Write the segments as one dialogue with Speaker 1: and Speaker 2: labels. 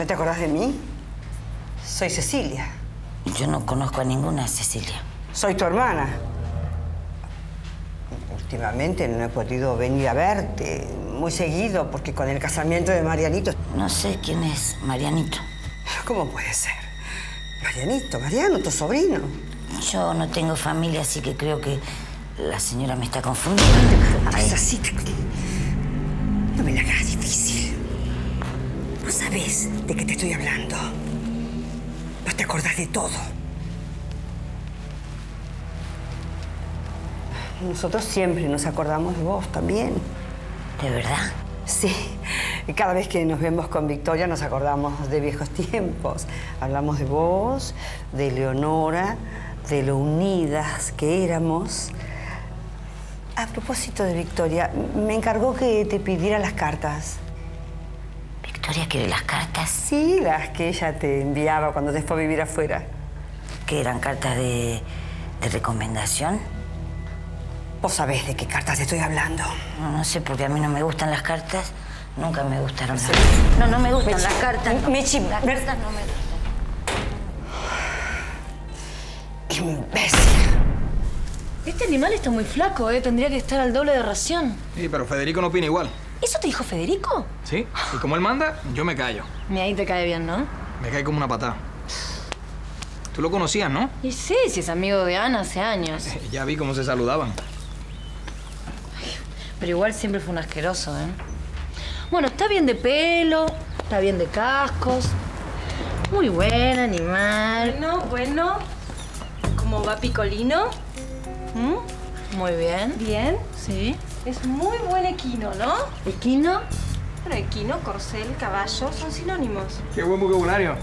Speaker 1: ¿No te acordás de mí? Soy Cecilia.
Speaker 2: Yo no conozco a ninguna Cecilia.
Speaker 1: Soy tu hermana. Últimamente no he podido venir a verte muy seguido porque con el casamiento de Marianito...
Speaker 2: No sé quién es Marianito.
Speaker 1: ¿Cómo puede ser? Marianito, Mariano, tu sobrino.
Speaker 2: Yo no tengo familia, así que creo que la señora me está confundiendo.
Speaker 1: Es así. Te... No me la hagas difícil. No sabes de qué te estoy hablando. No te acordás de todo. Nosotros siempre nos acordamos de vos también.
Speaker 2: ¿De verdad?
Speaker 1: Sí. Y cada vez que nos vemos con Victoria nos acordamos de viejos tiempos. Hablamos de vos, de Leonora, de lo unidas que éramos. A propósito de Victoria, me encargó que te pidiera las cartas.
Speaker 2: ¿Victoria quiere las cartas?
Speaker 1: Sí, las que ella te enviaba cuando te fue a vivir afuera.
Speaker 2: ¿Que eran cartas de, de recomendación?
Speaker 1: Vos sabés de qué cartas te estoy hablando.
Speaker 2: No, no sé, porque a mí no me gustan las cartas. Nunca me gustaron las cartas. No, no me gustan
Speaker 1: Mechi,
Speaker 2: las cartas. no.
Speaker 1: Mechi,
Speaker 2: las
Speaker 1: me-
Speaker 2: cartas no me gustan.
Speaker 1: Imbécil.
Speaker 3: Este animal está muy flaco, ¿eh? Tendría que estar al doble de ración.
Speaker 4: Sí, pero Federico no opina igual.
Speaker 3: ¿Eso te dijo Federico?
Speaker 4: ¿Sí? Y como él manda, yo me callo.
Speaker 3: Ni ahí te cae bien, ¿no?
Speaker 4: Me cae como una patada. Tú lo conocías, ¿no?
Speaker 3: Y sí, si es amigo de Ana hace años.
Speaker 4: Ya vi cómo se saludaban.
Speaker 3: Pero igual siempre fue un asqueroso, ¿eh? Bueno, está bien de pelo, está bien de cascos. Muy buen animal.
Speaker 5: Bueno, bueno. ¿Cómo va Picolino? ¿Mm?
Speaker 3: Muy bien.
Speaker 5: Bien.
Speaker 3: Sí.
Speaker 5: Es muy buen equino, ¿no?
Speaker 3: ¿Equino?
Speaker 5: Pero equino, corcel, caballo son sinónimos.
Speaker 4: Qué buen vocabulario.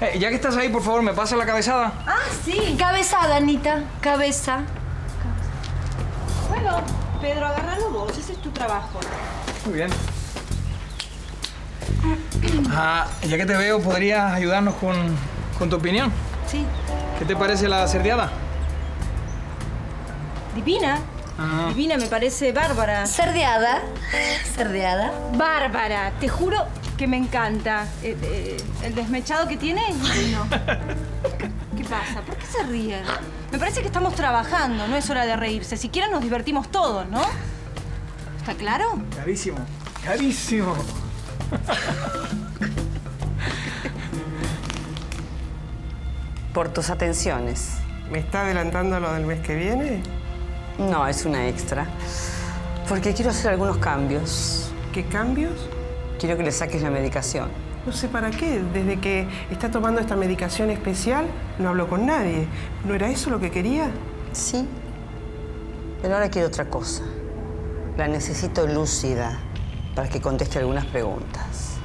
Speaker 4: Eh, ya que estás ahí, por favor, ¿me pasas la cabezada?
Speaker 5: Ah, sí.
Speaker 3: Cabezada, Anita. Cabeza.
Speaker 5: Bueno, Pedro, agárralo vos. Ese es tu trabajo.
Speaker 4: Muy bien. Ah, ya que te veo, ¿podrías ayudarnos con, con tu opinión?
Speaker 5: Sí.
Speaker 4: ¿Qué te parece la cerdeada?
Speaker 5: Divina.
Speaker 4: Ajá.
Speaker 5: Divina, me parece bárbara.
Speaker 3: Cerdeada. Cerdeada.
Speaker 5: Bárbara, te juro que me encanta. Eh, eh, el desmechado que tiene es divino. ¿Qué pasa? ¿Por qué se ríen? Me parece que estamos trabajando, no es hora de reírse. Si quieren nos divertimos todos, ¿no? ¿Está claro?
Speaker 4: Carísimo, carísimo.
Speaker 1: Por tus atenciones.
Speaker 6: ¿Me está adelantando lo del mes que viene?
Speaker 1: No, es una extra. Porque quiero hacer algunos cambios.
Speaker 6: ¿Qué cambios?
Speaker 1: Quiero que le saques la medicación.
Speaker 6: No sé para qué. Desde que está tomando esta medicación especial, no hablo con nadie. ¿No era eso lo que quería?
Speaker 1: Sí. Pero ahora quiero otra cosa. La necesito lúcida para que conteste algunas preguntas.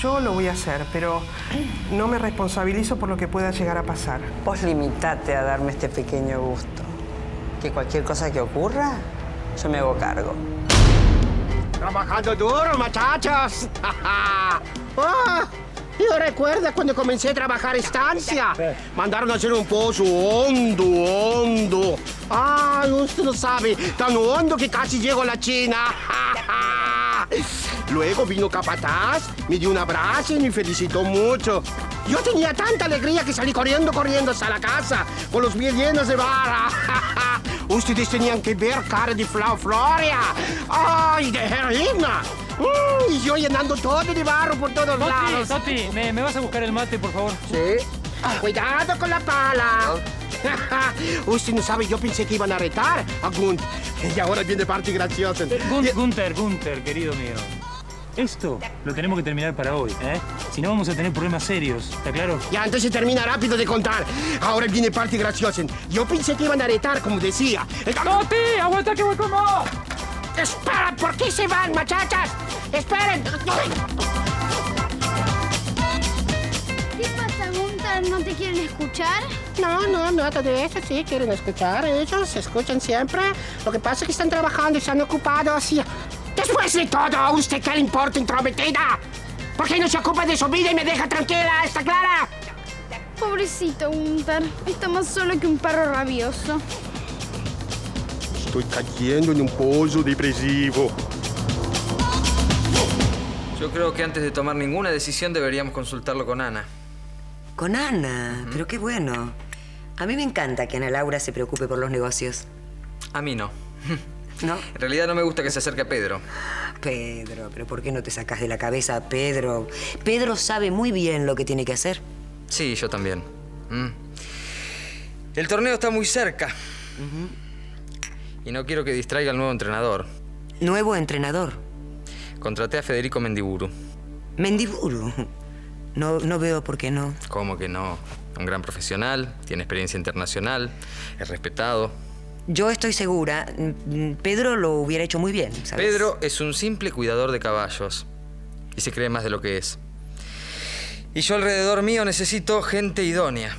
Speaker 6: Yo lo voy a hacer, pero no me responsabilizo por lo que pueda llegar a pasar.
Speaker 1: Vos limitate a darme este pequeño gusto. Que cualquier cosa que ocurra, yo me hago cargo.
Speaker 7: Trabajando duro, muchachos. Ah, yo recuerdo cuando comencé a trabajar estancia. Mandaron a hacer un pozo hondo, hondo. Ah, usted no sabe, tan hondo que casi llego a la China. Luego vino Capataz, me dio un abrazo y me felicitó mucho. Yo tenía tanta alegría que salí corriendo, corriendo hasta la casa, con los pies llenos de vara. Ustedes tenían que ver cara de Flau Floria. ¡Ay, de heroína! Mm, y yo llenando todo de barro por todos lados.
Speaker 8: Toti, ¿me, me vas a buscar el mate, por favor?
Speaker 7: Sí. Cuidado con la pala. Usted no sabe, yo pensé que iban a retar a Gunt. Y ahora viene parte graciosa.
Speaker 8: Gun- Gunter, Gunter, querido mío. Esto lo tenemos que terminar para hoy, ¿eh? Si no, vamos a tener problemas serios, ¿está claro?
Speaker 7: Ya, entonces termina rápido de contar. Ahora viene parte graciosa. Yo pensé que iban a retar, como decía.
Speaker 8: ¡Toti! ¡Aguanta que voy con vos!
Speaker 7: ¡Espera! ¿Por qué se van, muchachas? ¡Esperen!
Speaker 9: ¿Qué pasa, Gunther? ¿No te quieren escuchar?
Speaker 7: No, no, nada de eso. Sí, quieren escuchar. Ellos escuchan siempre. Lo que pasa es que están trabajando y están ocupados. Y... Después de todo, ¿a usted qué le importa, intrometida? ¿Por qué no se ocupa de su vida y me deja tranquila? ¿Está clara?
Speaker 9: Pobrecito Gunther. Está más solo que un perro rabioso.
Speaker 7: Estoy cayendo en un pozo depresivo.
Speaker 10: Yo creo que antes de tomar ninguna decisión deberíamos consultarlo con Ana.
Speaker 11: Con Ana, pero qué bueno. A mí me encanta que Ana Laura se preocupe por los negocios.
Speaker 10: A mí no.
Speaker 11: ¿No?
Speaker 10: En realidad no me gusta que se acerque a Pedro.
Speaker 11: Pedro, pero ¿por qué no te sacas de la cabeza a Pedro? Pedro sabe muy bien lo que tiene que hacer.
Speaker 10: Sí, yo también. Mm. El torneo está muy cerca. Y no quiero que distraiga al nuevo entrenador.
Speaker 11: Nuevo entrenador.
Speaker 10: Contraté a Federico Mendiburu.
Speaker 11: Mendiburu. No, no veo por qué no.
Speaker 10: ¿Cómo que no? Un gran profesional, tiene experiencia internacional, es respetado.
Speaker 11: Yo estoy segura, Pedro lo hubiera hecho muy bien, ¿sabes?
Speaker 10: Pedro es un simple cuidador de caballos y se cree más de lo que es. Y yo alrededor mío necesito gente idónea.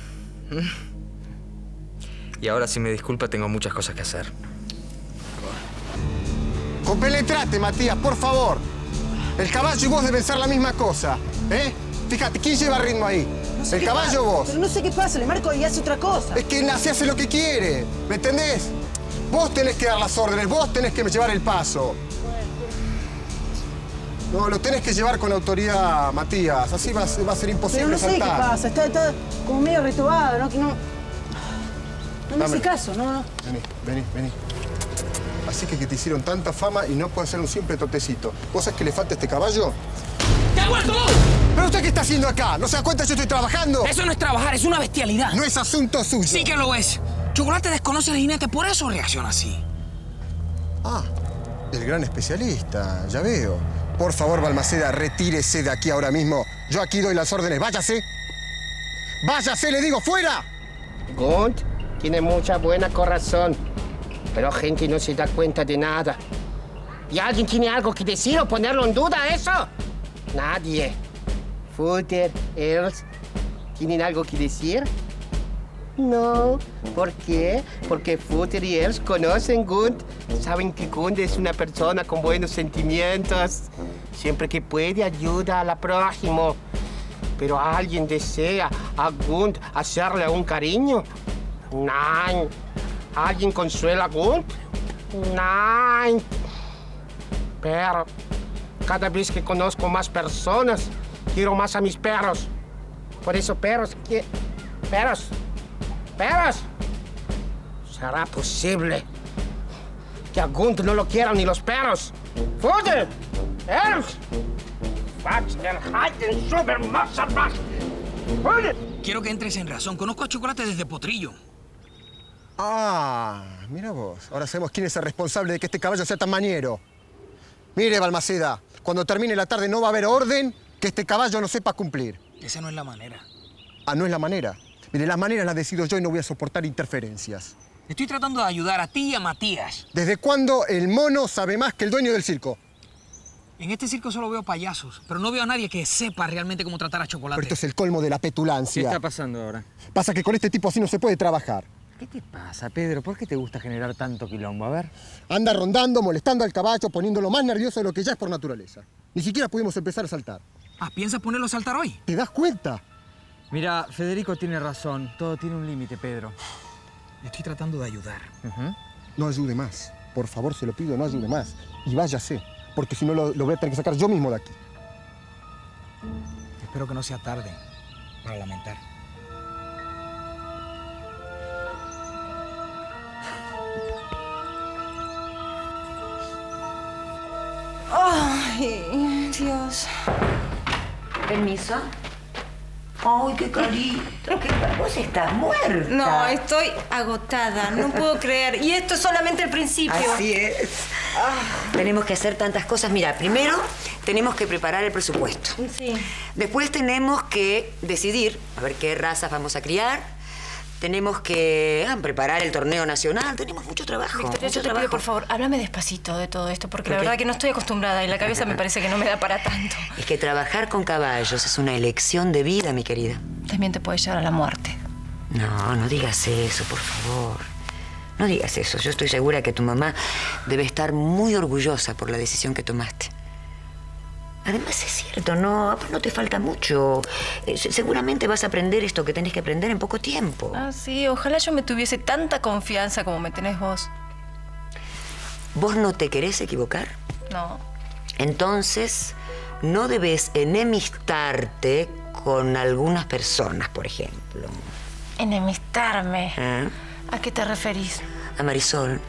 Speaker 10: Y ahora, si me disculpa, tengo muchas cosas que hacer.
Speaker 12: Compenetrate, Matías, por favor. El caballo y vos deben ser la misma cosa, ¿eh? Fíjate, ¿quién lleva ritmo ahí?
Speaker 13: Sé
Speaker 12: ¿El caballo
Speaker 13: pasa,
Speaker 12: vos?
Speaker 13: Pero no sé qué pasa, le marco y hace otra cosa.
Speaker 12: Es que así hace lo que quiere, ¿me entendés? Vos tenés que dar las órdenes, vos tenés que llevar el paso. No, lo tenés que llevar con autoridad, Matías. Así va, a ser- va a ser imposible
Speaker 13: Pero no sé qué pasa, está, está como medio retobado, ¿no? Que no... No me
Speaker 12: Dame.
Speaker 13: hace caso, no, no.
Speaker 12: Vení, vení, vení. Así que, que te hicieron tanta fama y no puede hacer un simple totecito. ¿Vos sabés que le falta a este caballo?
Speaker 14: ¡Te ha vuelto vos!
Speaker 12: ¿Pero usted qué está haciendo acá? ¿No se da cuenta que yo estoy trabajando?
Speaker 14: Eso no es trabajar, es una bestialidad.
Speaker 12: No es asunto suyo.
Speaker 14: Sí que lo es. Chocolate desconoce al jinete, por eso reacciona así.
Speaker 12: Ah, el gran especialista, ya veo. Por favor, Balmaceda, retírese de aquí ahora mismo. Yo aquí doy las órdenes. Váyase. Váyase, le digo, fuera.
Speaker 7: Gunt tiene mucha buena corazón, pero gente no se da cuenta de nada. ¿Y alguien tiene algo que decir o ponerlo en duda eso? Nadie. Futter, Earls, ¿tienen algo que decir? No. ¿Por qué? Porque Futter y Earls conocen Gunt. Saben que Gunt es una persona con buenos sentimientos. Siempre que puede ayuda a la prójimo. Pero alguien desea a Gunt hacerle un cariño. Nein. ¿Alguien consuela a Gunt? Nein. Pero cada vez que conozco más personas, quiero más a mis perros. Por eso, perros, que... perros, perros. ¿Será posible que a Gunt no lo quieran ni los perros? ¡Fude! ¡Elf!
Speaker 14: Quiero que entres en razón. Conozco a Chocolate desde Potrillo.
Speaker 12: Ah, mira vos. Ahora sabemos quién es el responsable de que este caballo sea tan mañero. Mire, Balmaceda, cuando termine la tarde no va a haber orden que este caballo no sepa cumplir.
Speaker 14: Esa no es la manera.
Speaker 12: Ah, no es la manera. Mire, las maneras las decido yo y no voy a soportar interferencias.
Speaker 14: Estoy tratando de ayudar a ti y a Matías.
Speaker 12: ¿Desde cuándo el mono sabe más que el dueño del circo?
Speaker 14: En este circo solo veo payasos, pero no veo a nadie que sepa realmente cómo tratar a Chocolate.
Speaker 12: Pero esto es el colmo de la petulancia.
Speaker 8: ¿Qué está pasando ahora?
Speaker 12: Pasa que con este tipo así no se puede trabajar.
Speaker 8: ¿Qué te pasa, Pedro? ¿Por qué te gusta generar tanto quilombo? A ver.
Speaker 12: Anda rondando, molestando al caballo, poniéndolo más nervioso de lo que ya es por naturaleza. Ni siquiera pudimos empezar a saltar.
Speaker 14: Ah, ¿piensas ponerlo a saltar hoy?
Speaker 12: ¿Te das cuenta?
Speaker 8: Mira, Federico tiene razón. Todo tiene un límite, Pedro.
Speaker 14: Estoy tratando de ayudar.
Speaker 12: No ayude más. Por favor, se lo pido, no ayude más. Y váyase, porque si no lo, lo voy a tener que sacar yo mismo de aquí.
Speaker 14: Espero que no sea tarde para lamentar.
Speaker 5: Ay, Dios.
Speaker 11: Permiso. Ay, qué carita, qué car- Vos estás muerta.
Speaker 5: No, estoy agotada, no puedo creer. Y esto es solamente el principio.
Speaker 11: Así es. Tenemos que hacer tantas cosas. Mira, primero tenemos que preparar el presupuesto.
Speaker 5: Sí.
Speaker 11: Después tenemos que decidir a ver qué razas vamos a criar. Tenemos que ah, preparar el torneo nacional. Tenemos mucho trabajo.
Speaker 5: Victoria,
Speaker 11: mucho
Speaker 5: yo te pido,
Speaker 11: trabajo.
Speaker 5: por favor, háblame despacito de todo esto, porque
Speaker 11: ¿Por
Speaker 5: la verdad que no estoy acostumbrada y la cabeza me parece que no me da para tanto.
Speaker 11: Es que trabajar con caballos es una elección de vida, mi querida.
Speaker 5: También te puede llevar a la muerte.
Speaker 11: No, no digas eso, por favor. No digas eso. Yo estoy segura que tu mamá debe estar muy orgullosa por la decisión que tomaste. Además es cierto, no, no te falta mucho. Eh, se- seguramente vas a aprender esto que tenés que aprender en poco tiempo.
Speaker 5: Ah, sí, ojalá yo me tuviese tanta confianza como me tenés vos.
Speaker 11: ¿Vos no te querés equivocar?
Speaker 5: No.
Speaker 11: Entonces, no debes enemistarte con algunas personas, por ejemplo.
Speaker 3: Enemistarme.
Speaker 11: ¿Ah?
Speaker 3: ¿A qué te referís?
Speaker 11: A Marisol,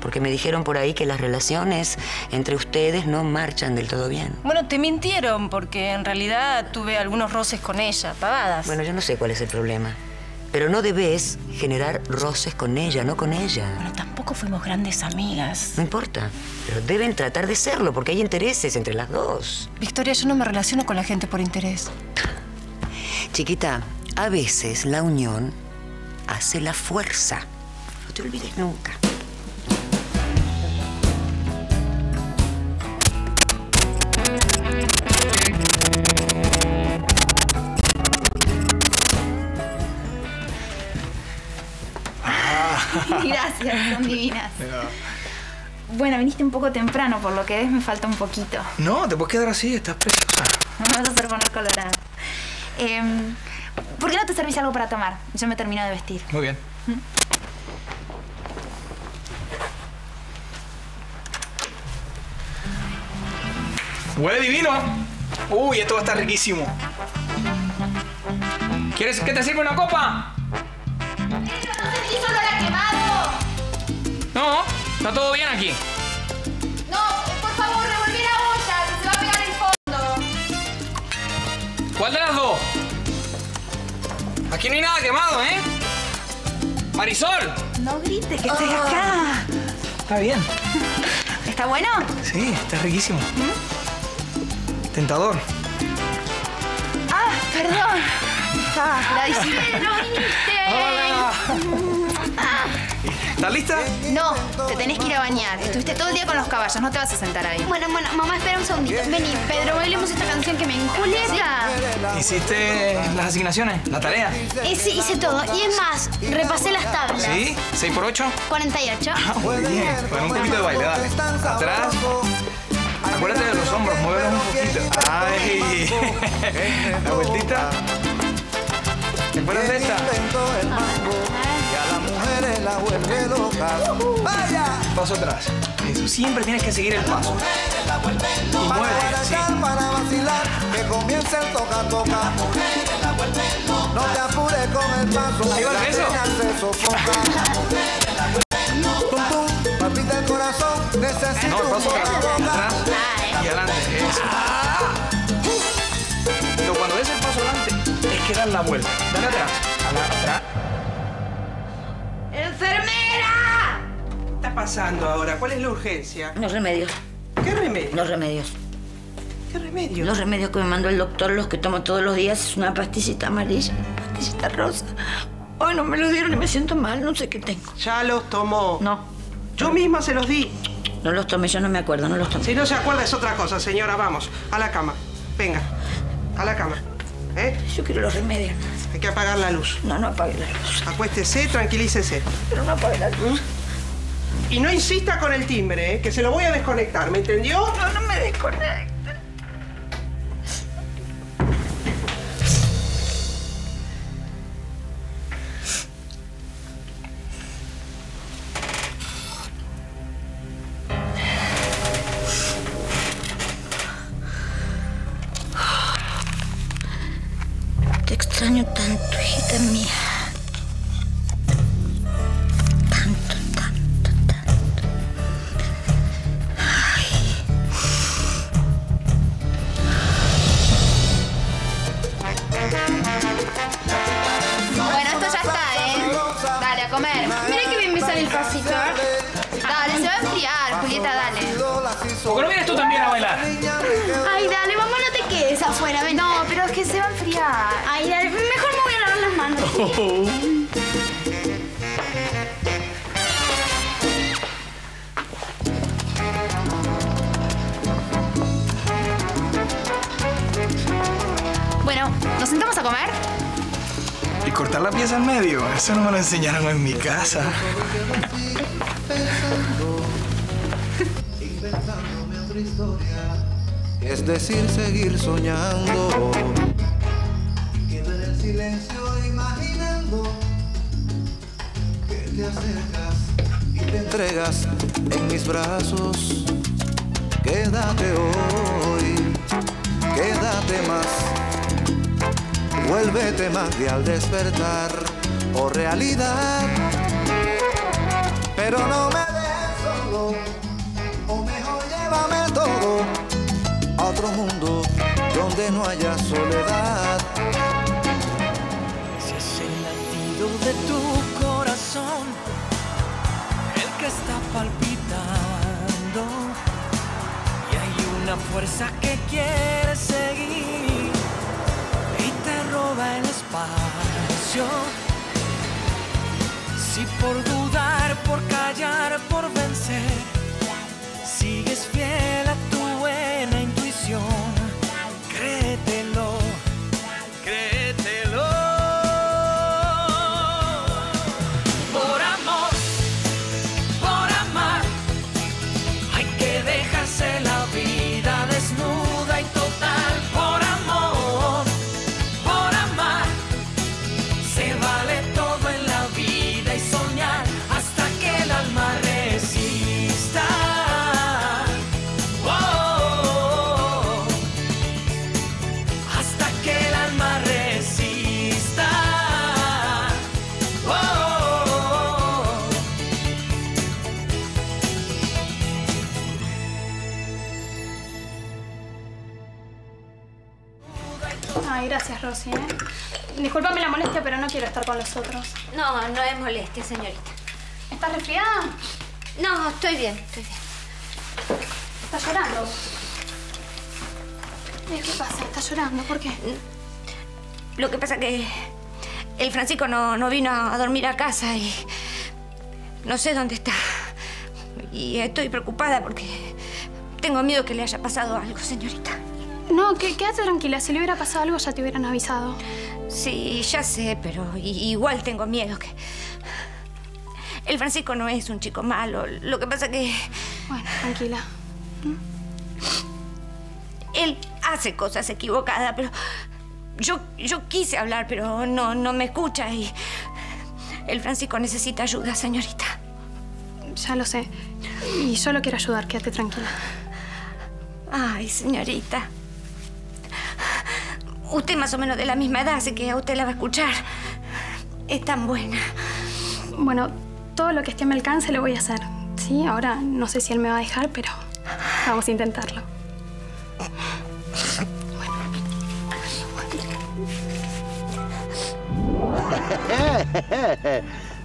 Speaker 11: porque me dijeron por ahí que las relaciones entre ustedes no marchan del todo bien.
Speaker 5: Bueno, te mintieron porque en realidad tuve algunos roces con ella, pavadas.
Speaker 11: Bueno, yo no sé cuál es el problema. Pero no debes generar roces con ella, no con ella.
Speaker 5: Bueno, tampoco fuimos grandes amigas.
Speaker 11: No importa, pero deben tratar de serlo porque hay intereses entre las dos.
Speaker 5: Victoria, yo no me relaciono con la gente por interés.
Speaker 11: Chiquita, a veces la unión hace la fuerza. No te olvides nunca.
Speaker 15: Gracias, son divinas. Bueno, viniste un poco temprano, por lo que ves me falta un poquito.
Speaker 4: No, te puedes quedar así, estás preciosa.
Speaker 15: Me vas a hacer poner colorada. Em, ¿Por qué no te servís algo para tomar? Yo me termino de vestir.
Speaker 4: Muy bien. Huele divino. Uy, esto va a estar riquísimo. ¿Quieres que te sirva una copa? No, está todo bien aquí.
Speaker 15: No, por favor, revolví la olla, que se va a pegar el fondo.
Speaker 4: ¿Cuál de las dos? Aquí no hay nada quemado, ¿eh? Marisol.
Speaker 15: No grite, que estoy acá.
Speaker 4: Está bien.
Speaker 15: ¿Está bueno?
Speaker 4: Sí, está riquísimo. Tentador.
Speaker 15: Ah, perdón. Estaba apuradísima. ¡No viniste!
Speaker 4: ¿Estás lista?
Speaker 15: No, te tenés que ir a bañar. Estuviste todo el día con los caballos, no te vas a sentar ahí.
Speaker 9: Bueno, bueno, mamá, espera un segundito. Vení, Pedro, bailemos esta canción que me encanta.
Speaker 4: ¿Hiciste las asignaciones? ¿La tarea?
Speaker 9: Hice, hice todo. Y es más, repasé las tablas.
Speaker 4: ¿Sí? ¿6 por 8?
Speaker 9: 48.
Speaker 4: Ah, muy bien. Bueno, un poquito de baile, dale. Atrás. Acuérdate de los hombros, muévelos un poquito. ¡Ay! La vueltita. ¿Te acuerdas de esta?
Speaker 16: La vuelve loca. ¡Vaya!
Speaker 4: Paso atrás. Eso, siempre tienes que seguir el paso. Y mueve, sí.
Speaker 16: para vacilar, que comience el toca toca. No te apures con el paso.
Speaker 4: Ahí va el beso.
Speaker 16: Pum, pum, palpita el corazón, necesito
Speaker 4: No, el paso
Speaker 16: un
Speaker 4: atrás. y adelante. Eso. Pero cuando des el paso adelante, es que dar la vuelta. Dale atrás.
Speaker 17: Pasando ahora? ¿Cuál es la urgencia?
Speaker 2: Los remedios.
Speaker 17: ¿Qué remedio?
Speaker 2: Los remedios.
Speaker 17: ¿Qué remedio?
Speaker 2: Los remedios que me mandó el doctor, los que tomo todos los días, es una pastillita amarilla, una pastillita rosa. Hoy no me lo dieron y me siento mal, no sé qué tengo.
Speaker 17: Ya los tomó.
Speaker 2: No.
Speaker 17: Yo misma se los di.
Speaker 2: No los tomé, yo no me acuerdo, no los tomé.
Speaker 17: Si no se acuerda es otra cosa, señora. Vamos, a la cama. Venga, a la cama. ¿Eh?
Speaker 2: Yo quiero los remedios.
Speaker 17: Hay que apagar la luz.
Speaker 2: No, no apague la luz.
Speaker 17: Acuéstese, tranquilícese.
Speaker 2: Pero no apague la luz.
Speaker 17: Y no insista con el timbre, ¿eh? que se lo voy a desconectar, ¿me entendió?
Speaker 2: No, no me desconecte.
Speaker 9: El pasito.
Speaker 15: Dale, se va a enfriar, Julieta, dale.
Speaker 4: ¿Por qué no vienes tú también a bailar?
Speaker 9: Ay, dale, mamá, no te quedes afuera. Ven.
Speaker 15: No, pero es que se va a enfriar.
Speaker 9: Ay, dale, mejor me voy a lavar las manos.
Speaker 15: Bueno, ¿nos sentamos a comer?
Speaker 4: Cortar la pieza en medio, eso no me lo enseñaron en mi casa.
Speaker 16: Otra historia. Es decir, seguir soñando. Quedo en el silencio imaginando que te acercas y te entregas en mis brazos. Quédate hoy. quédate más. Vuélvete más de al despertar o realidad. Pero no me dejes solo, o mejor llévame todo a otro mundo donde no haya soledad.
Speaker 18: Si es el latido de tu corazón el que está palpitando y hay una fuerza que quiere Si por dudar, por callar, por vencer, sigues fiel a tu
Speaker 9: con los otros.
Speaker 3: No, no es molestia, señorita.
Speaker 9: ¿Estás resfriada?
Speaker 3: No, estoy bien, estoy bien.
Speaker 9: ¿Estás llorando? ¿Qué pasa? ¿Estás llorando? ¿Por qué?
Speaker 3: Lo que pasa que el Francisco no, no vino a dormir a casa y no sé dónde está. Y estoy preocupada porque tengo miedo que le haya pasado algo, señorita.
Speaker 9: No, que, quédate tranquila. Si le hubiera pasado algo, ya te hubieran avisado.
Speaker 3: Sí, ya sé, pero igual tengo miedo que... El Francisco no es un chico malo. Lo que pasa que
Speaker 9: Bueno, tranquila.
Speaker 3: él hace cosas equivocadas, pero yo, yo quise hablar, pero no, no me escucha y el Francisco necesita ayuda, señorita.
Speaker 9: Ya lo sé. Y solo quiero ayudar. Quédate tranquila.
Speaker 3: Ay, señorita. Usted más o menos de la misma edad, así que a usted la va a escuchar. Es tan buena.
Speaker 9: Bueno, todo lo que esté a mi alcance lo voy a hacer. Sí, ahora no sé si él me va a dejar, pero vamos a intentarlo.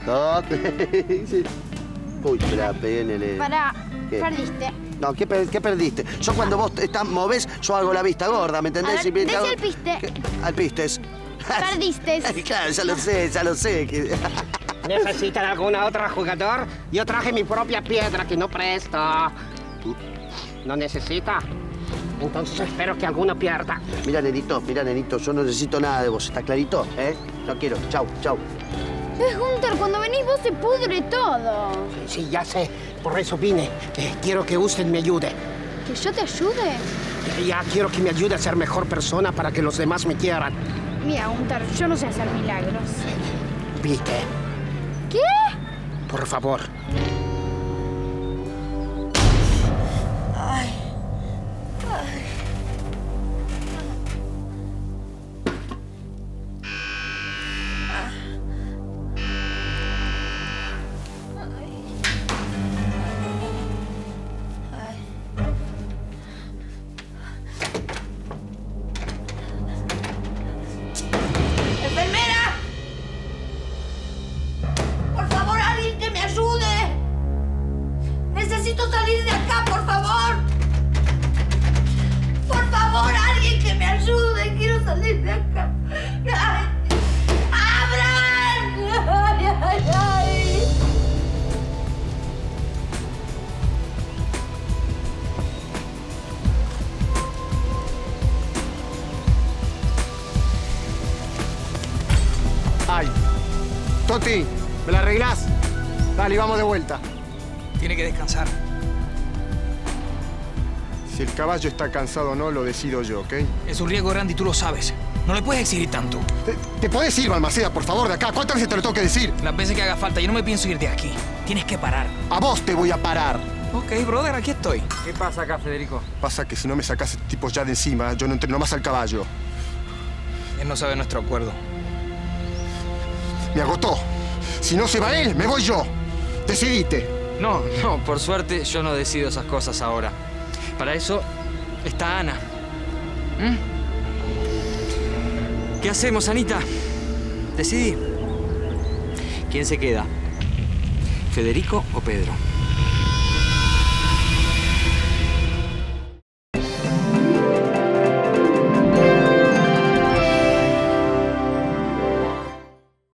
Speaker 19: No, sí. Uy, espera, pegué en el...
Speaker 9: Pará,
Speaker 19: ¿Qué?
Speaker 9: perdiste.
Speaker 19: No, ¿qué, per- qué perdiste? Yo cuando vos estás, movés, yo hago la vista gorda, ¿me entendés?
Speaker 9: A ver,
Speaker 19: Y hago-
Speaker 9: el piste.
Speaker 19: ¿Qué? Al pistes.
Speaker 9: Perdiste.
Speaker 19: claro, ya lo sé, ya lo sé. que-
Speaker 7: ¿Necesitan alguna otra jugador? Yo traje mi propia piedra que no presto. ¿No necesita? Entonces espero que alguno pierda.
Speaker 19: Mira, nenito, mira, nenito, yo no necesito nada de vos, ¿está clarito? ¿Eh? No quiero, chau, chau.
Speaker 9: Es Gunter, cuando venís vos se pudre todo.
Speaker 7: Sí, ya sé. Por eso vine. Eh, quiero que usted me ayude.
Speaker 9: ¿Que yo te ayude?
Speaker 7: Eh, Ya quiero que me ayude a ser mejor persona para que los demás me quieran.
Speaker 9: Mira, Gunter, yo no sé hacer milagros.
Speaker 7: Vite,
Speaker 9: ¿Qué?
Speaker 7: por favor.
Speaker 20: Dale, vamos de vuelta.
Speaker 4: Tiene que descansar.
Speaker 12: Si el caballo está cansado o no, lo decido yo, ¿ok?
Speaker 4: Es un riesgo grande y tú lo sabes. No le puedes exigir tanto.
Speaker 12: ¿Te, te podés ir, Balmaceda, por favor, de acá? ¿Cuántas veces te lo tengo que decir?
Speaker 4: Las veces que haga falta, yo no me pienso ir de aquí. Tienes que parar.
Speaker 12: A vos te voy a parar.
Speaker 4: Ok, brother, aquí estoy.
Speaker 10: ¿Qué pasa acá, Federico?
Speaker 12: Pasa que si no me sacas este tipo ya de encima, yo no entreno más al caballo.
Speaker 4: Él no sabe nuestro acuerdo.
Speaker 12: Me agotó. Si no se va él, me voy yo. Decidite.
Speaker 10: No, no, por suerte yo no decido esas cosas ahora. Para eso está Ana. ¿Mm? ¿Qué hacemos, Anita? Decidí. ¿Quién se queda? ¿Federico o Pedro?